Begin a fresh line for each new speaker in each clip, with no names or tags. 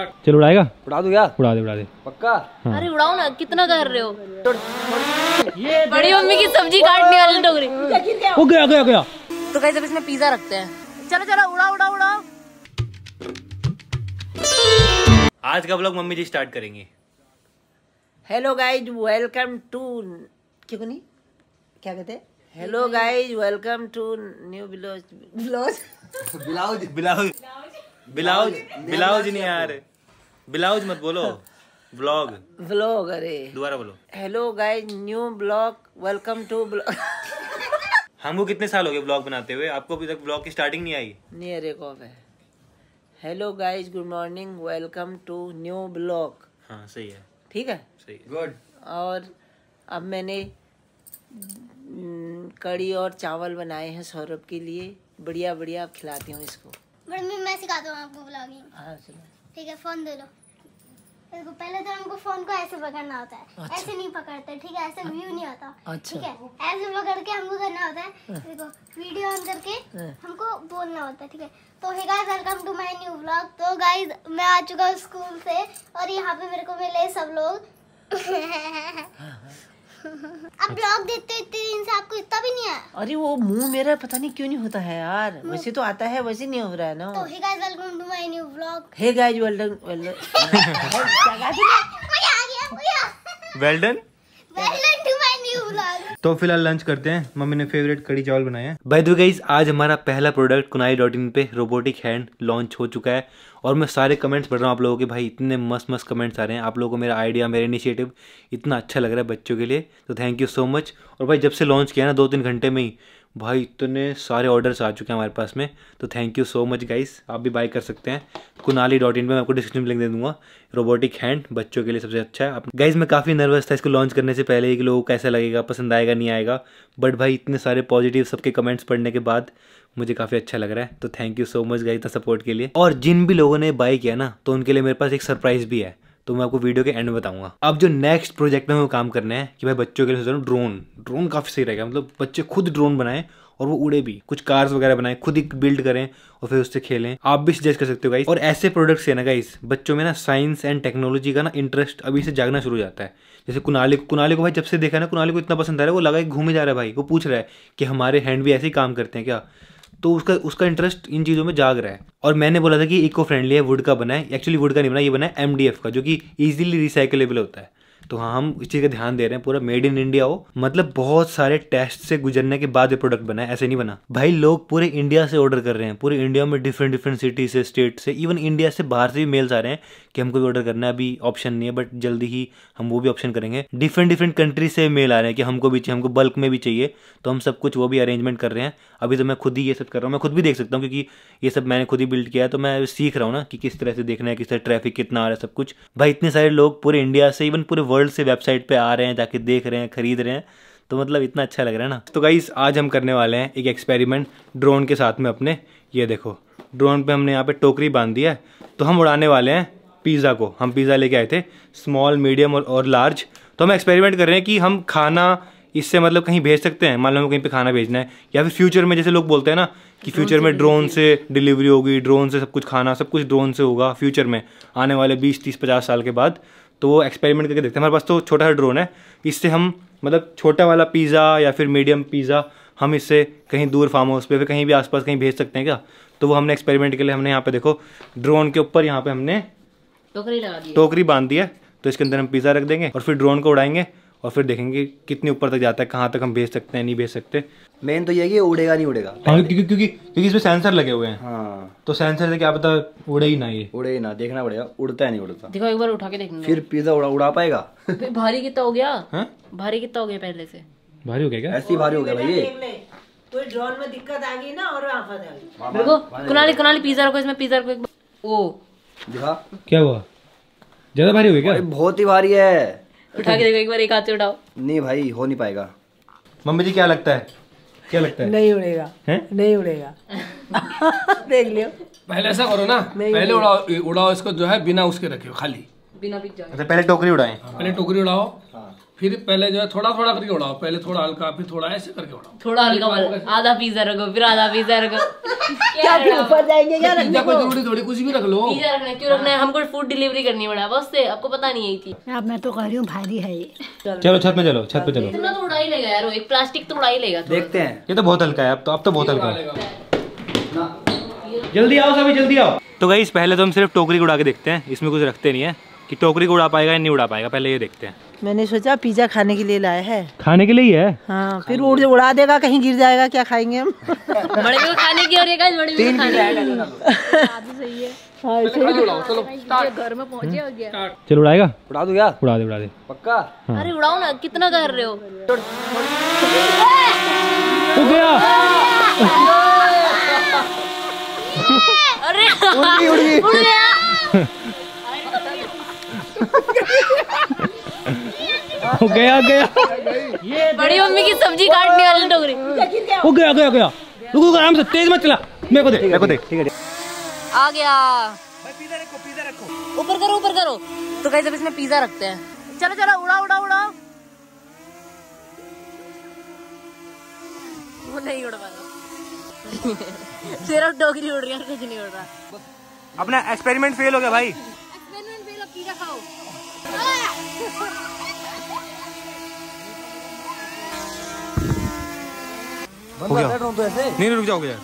चल उड़ाएगा?
उड़ा दूँ क्या?
उड़ा दे उड़ा दे।
पक्का? हाँ।
अरे उड़ाओ ना कितना कर रहे हो? ये बड़ी मम्मी की सब्ज़ी काटने वाली टोकरी।
ओ गया गया गया।
तो कैसे इसमें पिज्जा रखते हैं। चलो चलो उड़ा उड़ा उड़ाओ।
आज का ब्लॉग मम्मी जी स्टार्ट करेंगी?
हेलो गाइज़ वेलकम टू क्यों नहीं? क्या कहते हैं? Hello guys welcome to new blouse blouse
blouse blouse blouse blouse नहीं यार ब्लाउज मत बोलो ब्लॉग।
ब्लॉग अरे।
दोबारा बोलो।
Hello guys new blog welcome to blog.
हमको कितने साल हो गए ब्लॉग बनाते हुए? आपको अभी तक ब्लॉग की स्टार्टिंग नहीं आई?
नियर एक ऑफ़ है? Hello guys good morning welcome to new blog.
हाँ सही है।
ठीक है?
सही
गुड
और अब मैंने कड़ी और चावल बनाए हैं सौरभ के लिए। बढ़िया बढ़िया खिलाती हूँ इसको।
मैं सिखाता हूँ आपको ब्लॉगिंग
हाँ
ठीक है फ़ोन दे लो। देखो पहले तो हमको फ़ोन को ऐसे पकड़ना होता है। अच्छा। ऐसे नहीं पकड़ते ठीक है? ऐसे व्यू नहीं आता
अच्छा।
ठीक है? ऐसे पकड़ के हमको करना होता है। देखो वीडियो ऑन करके हमको बोलना होता है ठीक है? तो hey guys welcome to my new vlog तो गाइस मैं आ चुका हूँ स्कूल से और यहाँ पे मेरे को मिले सब लोग। अब ब्लॉग देते तीन से आपको इतना भी नहीं आया
अरे वो मुँह मेरा पता नहीं क्यों नहीं होता है यार। वैसे तो आता है वैसे नहीं हो रहा है ना।
तो hey guys welcome to my new vlog
hey guys well done well
मज़ा आ गया मज़ा
well done
welcome to my new vlog
तो फ़िलहाल लंच करते हैं। मम्मी ने फेवरेट कड़ी चावल बनाए हैं। बाय द आज हमारा पहला प्रोडक्ट कुनाई डॉट इन पे रोबोटिक हैंड लॉन्च हो चुका है। और मैं सारे कमेंट्स पढ़ रहा हूँ आप लोगों के। भाई, इतने मस्त मस्त कमेंट्स आ रहे हैं। आप लोगों को मेरा आइडिया मेरा इनिशिएटिव इतना अच्छा लग रहा है बच्चों के लिए। तो थैंक यू सो मच और भाई, जब से लॉन्च किया ना दो तीन घंटे में ही भाई, इतने सारे ऑर्डर्स आ चुके हैं हमारे पास में तो thank you so much guys आप भी बाय कर सकते हैं। कुनाली डॉट इन पर मैं आपको डिस्क्रिप्शन में लिंक दे दूँगा। रोबोटिक हैंड बच्चों के लिए सबसे अच्छा है। गाइस मैं काफ़ी नर्वस था इसको लॉन्च करने से पहले कि लोगों को कैसा लगेगा, पसंद आएगा, नहीं आएगा। बट भाई, इतने सारे पॉजिटिव सबके कमेंट्स पढ़ने के बाद मुझे काफ़ी अच्छा लग रहा है। तो thank you so much guys इतना सपोर्ट के लिए। और जिन भी लोगों ने बाय किया ना तो उनके लिए मेरे पास एक सरप्राइज़ भी है। तो मैं आपको वीडियो के एंड में बताऊँगा। अब जो नेक्स्ट प्रोजेक्ट में काम करना है, कि भाई बच्चों के लिए सोच रहा ड्रोन ड्रोन काफ़ी सही रहेगा मतलब बच्चे खुद ड्रोन बनाएँ और वो उड़े भी। कुछ कार्स वगैरह बनाएँ, खुद ही बिल्ड करें और फिर उससे खेलें। आप भी सजेस्ट कर सकते हो गाइस और ऐसे प्रोडक्ट्स है ना गाइस बच्चों में ना साइंस एंड टेक्नोलॉजी का ना इंटरेस्ट अभी से जागना शुरू हो जाता है। जैसे कुनाली कुनाली को भाई जब से देखा ना, कुनाली को इतना पसंद आ रहा है, वो लगा घूमे जा रहा है भाई, वो पूछ रहा है कि हमारे हैंड भी ऐसे ही काम करते हैं क्या? तो उसका उसका इंटरेस्ट इन चीज़ों में जाग रहा है। और मैंने बोला था कि इको फ्रेंडली है वुड का बना है। एक्चुअली वुड का नहीं बना, ये बना है एम का, जो कि ईजिली रिसाइकलेबल होता है। तो हाँ हम इस चीज़ का ध्यान दे रहे हैं, पूरा मेड इन इंडिया हो। मतलब बहुत सारे टेस्ट से गुजरने के बाद ये प्रोडक्ट बना है, ऐसे नहीं बना। भाई लोग पूरे इंडिया से ऑर्डर कर रहे हैं, पूरे इंडिया में डिफरेंट डिफरेंट सिटी से स्टेट से इवन इंडिया से बाहर से भी मेल्स आ रहे हैं कि हमको भी ऑर्डर करना है। अभी ऑप्शन नहीं है बट जल्दी ही हम वो भी ऑप्शन करेंगे। डिफरेंट डिफरेंट कंट्री से मेल आ रहे हैं कि हमको भी चाहिए, हमको बल्क में भी चाहिए तो हम सब कुछ वो भी अरेंजमेंट कर रहे हैं। अभी तो मैं खुद ही ये सब कर रहा हूँ, मैं खुद भी देख सकता हूँ, क्योंकि ये सब मैंने खुद ही बिल्ड किया है तो मैं सीख रहा हूँ ना कि किस तरह से देखना है, किस तरह ट्रैफ़िक कितना आ रहा है, सब कुछ। भाई इतने सारे लोग पूरे इंडिया से इवन पूरे वर्ल्ड से वेबसाइट पे आ रहे हैं जाके देख रहे हैं खरीद रहे हैं तो मतलब इतना अच्छा लग रहा है ना। तो गाइस आज हम करने वाले हैं एक एक्सपेरिमेंट ड्रोन के साथ में अपने। ये देखो ड्रोन पे हमने यहाँ पे टोकरी बाँध दिया है। तो हम उड़ाने वाले हैं पिज़्ज़ा को। हम पिज़्ज़ा लेके आए थे स्मॉल मीडियम और, और लार्ज तो हम एक्सपेरिमेंट कर रहे हैं कि हम खाना इससे मतलब कहीं भेज सकते हैं। मान लो हमें कहीं पे खाना भेजना है या फिर फ्यूचर में जैसे लोग बोलते हैं ना कि फ्यूचर में ड्रोन से डिलीवरी होगी ड्रोन से सब कुछ खाना सब कुछ ड्रोन से होगा फ्यूचर में। आने वाले बीस तीस पचास साल के बाद तो वो एक्सपेरिमेंट करके देखते हैं। हमारे पास तो छोटा सा ड्रोन है। इससे हम मतलब छोटा वाला पिज़्ज़ा या फिर मीडियम पिज़्ज़ा हम इससे कहीं दूर फार्म हाउस पर फिर कहीं भी आसपास कहीं भेज सकते हैं क्या? तो वो हमने एक्सपेरिमेंट के लिए हमने यहाँ पे देखो ड्रोन के ऊपर यहाँ पे हमने
टोकरी लगा दी
टोकरी बाँध दी है। तो इसके अंदर हम पिज़्ज़ा रख देंगे और फिर ड्रोन को उड़ाएँगे। और फिर देखेंगे कितने ऊपर तक जाता है कहाँ तक हम भेज सकते हैं नहीं भेज सकते।
मेन तो ये है कि उड़ेगा नहीं उड़ेगा।
हाँ क्योंकि क्योंकि क्योंकि इसमें सेंसर लगे हुए हैं।
हाँ।
तो सेंसर से क्या पता उड़े ही ना ये।
उड़े ही ना देखना पड़ेगा उड़ता है नहीं उड़ता।
देखो एक बार उठा के देखना
फिर पिज्जा उड़ा उड़ा पाएगा?
भारी कितना हो गया?
हाँ?
भारी कितना हो गया पहले से?
भारी हो गया क्या?
ऐसे ही भारी हो गया भाई ये।
कोई ड्रोन में दिक्कत आ गई ना और आफत आ गई
को कुनाली कुनाली पिज्जा रखो इसमें पिज्जा रखो एक बार। ओ।
दिखा।
क्या हुआ? ज़्यादा भारी हो गया
बहुत ही भारी है।
उठा के देखो एक बार एक हाथ उठाओ।
नहीं भाई हो नहीं पाएगा।
मम्मी जी क्या लगता है? क्या लगता है?
नहीं उड़ेगा।
है?
नहीं उड़ेगा। देख लियो।
पहले ऐसा करो ना पहले उड़ाओ उड़ाओ इसको जो है बिना उसके रखियो खाली।
बिना
अच्छा पहले टोकरी उड़ाए।
पहले टोकरी उड़ाओ। फिर पहले जो है थोड़ा थोड़ा करके उड़ाओ। पहले थोड़ा हल्का फिर थोड़ा ऐसे करके उड़ाओ।
थोड़ा हल्का वाला। आधा पिज्जा रखो फिर आधा पिज्जा रखो।
क्या फिर ऊपर जाएँगे क्या
पिज्जा कोई ज़रूरी थोड़ी कुछ भी रख लो।
पिज्जा रखना है क्यों रखना है? हमको फ़ूड डिलीवरी करनी पड़ा। बस से आपको पता नहीं है चीज़।
अब मैं तो कह रही हूँ भारी है ये।
चलो। छत में चलो छत पे चलो।
इतना तो उड़ा ही लेगा यार वो एक प्लास्टिक तो उड़ा ही लेगा
देखते हैं।
ये तो बहुत हल्का है अब तो अब तो बहुत हल्का है। जल्दी आओ सभी जल्दी आओ। तो गाइस पहले तो हम सिर्फ़ टोकरी को उड़ा के देखते हैं। इसमें कुछ रखते नहीं है कि टोकरी को उड़ा पाएगा या नहीं उड़ा पाएगा पहले ये देखते हैं।
मैंने सोचा पिज्जा खाने के लिए लाया है।
खाने के लिए ही है?
हाँ फिर उड़ उड़ा देगा कहीं गिर जाएगा क्या खाएँगे हम?
बड़े को खाने की और ये guys बड़े को खाने की।
हाँ। ऐसे
आगे उड़ाओ चलो
घर में पहुँचे हो गया
चलो उड़ाएगा?
उड़ा दूँ क्या?
उड़ा दे उड़ा दे।
पक्का?
अरे उड़ाओ ना कितना कर रहे हो?
हो गया।
अरे उड़ गया।
हो गया गया।
बड़ी मम्मी की सब्ज़ी काटने वाली टोकरी।
हो गया गया गया। रुको आराम से तेज मत चला। मेरे को दे मेरे को दे। ठीक है
आ गया। पिज़्ज़ा रखो पिज़्ज़ा रखो। ऊपर करो ऊपर करो। तो कैसे इसमें पिज्जा रखते हैं। चलो चलो उड़ा उड़ाओ उड़ाओ। वो नहीं उड़ पा रहा। सिर्फ़ टोकरी उड़ रही है कुछ नहीं उड़ रहा।
अपना एक्सपेरिमेंट फेल हो गया भाई। हो गया। नहीं नहीं रुक जाओ गया।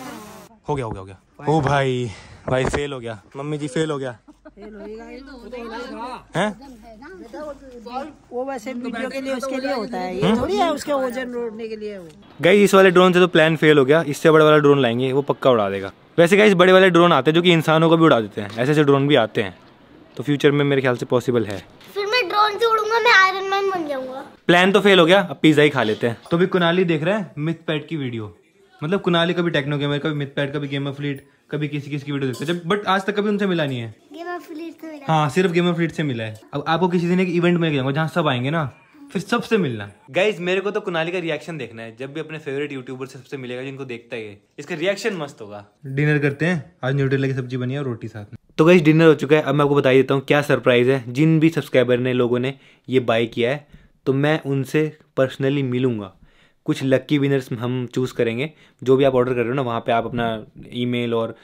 हो गया हो गया हो गया। ओ भाई भाई फेल हो गया। मम्मी जी फेल हो गया। हैं
वो वैसे वीडियो के लिए उसके लिए होता है। ये थोड़ी है उसके वज़न रोकने के लिए वो।
गाइस इस वाले ड्रोन से तो प्लान फेल हो गया। इससे बड़ा वाला ड्रोन लाएँगे वो पक्का उड़ा देगा। वैसे गाइस बड़े वाले ड्रोन आते हैं जो कि इंसानों को भी उड़ा देते हैं। ऐसे ऐसे ड्रोन भी आते हैं। तो फ्यूचर में मेरे ख्याल से पॉसिबल है।
फिर मैं ड्रोन से उड़ूँगा मैं आयरन मैन बन जाऊँगा
प्लान तो फेल हो गया अब पिज्जा ही खा लेते हैं। तो भी कुनाली देख रहे हैं? मिथ पैड की वीडियो मतलब कुनाली कभी टेक्नो गेमर कभी मिथ पैड कभी गेमर फ्लीट कभी किसी किसी की वीडियो देखते हैं। जब बट आज तक कभी उनसे मिला नहीं है।
गेम ऑफ़ फ्लीट से मिला।
हाँ सिर्फ़ गेमर फ्लीट से मिला है। अब आपको किसी दिन एक इवेंट में जाऊँगा जहाँ सब आएँगे ना फिर सबसे मिलना। गाइज़ मेरे को तो कुनाली का रिएक्शन देखना है। जब भी अपने फेवरेट यूट्यूबर से सबसे मिलेगा जिनको देखता ही है इसका रिएक्शन मस्त होगा। डिनर करते हैं। आज न्यूट्रेला की सब्ज़ी बनी है और रोटी साथ में। तो गाइज़ डिनर हो चुका है। अब मैं आपको बता देता हूँ क्या सरप्राइज़ है। जिन भी सब्सक्राइबर ने लोगों ने ये बाय किया है तो मैं उनसे पर्सनली मिलूँगा। कुछ लक्की विनर्स हम चूज़ करेंगे। जो भी आप ऑर्डर कर रहे हो ना, वहाँ पे आप अपना ईमेल और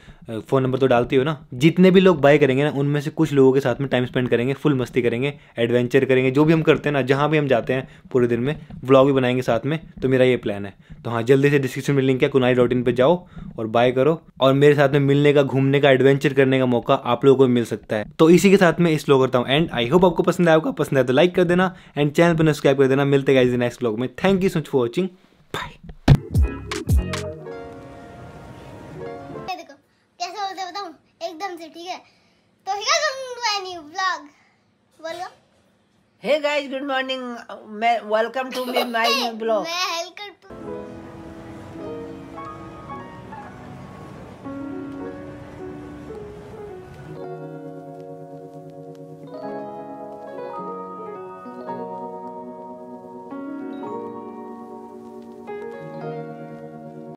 फ़ोन नंबर तो डालते हो ना। जितने भी लोग बाय करेंगे ना, उनमें से कुछ लोगों के साथ में टाइम स्पेंड करेंगे फुल मस्ती करेंगे एडवेंचर करेंगे, जो भी हम करते हैं ना, जहाँ भी हम जाते हैं पूरे दिन में व्लॉग भी बनाएँगे साथ में तो मेरा ये प्लान है। तो हाँ जल्दी से डिस्क्रिप्शन में लिंक है कुनाई डॉट इन पर जाओ और बाय करो और मेरे साथ में मिलने का, घूमने का एडवेंचर करने का मौका आप लोगों को मिल सकता है। तो इसी के साथ में इस लोग करता हूँ एंड आई होप आपको पसंद आएगा पसंद आया तो लाइक कर देना एंड चैनल पर सब्सक्राइब कर देना। मिलते गाइज़ नेक्स्ट ब्लॉग में। Thank you so much for watching bye
देखो कैसे बोलते हैं बताऊँ? एकदम से ठीक है? तो व्लॉग बोलो।
हे गाइस गुड मॉर्निंग मैं welcome to me my blog
मैं